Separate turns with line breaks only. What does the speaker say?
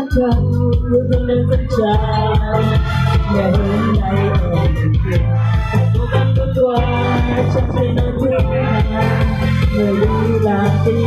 khát khao yêu thương đang rất ngày hôm nay ở việt phải cố gắng vượt qua chẳng thể nói thương người đi làm tin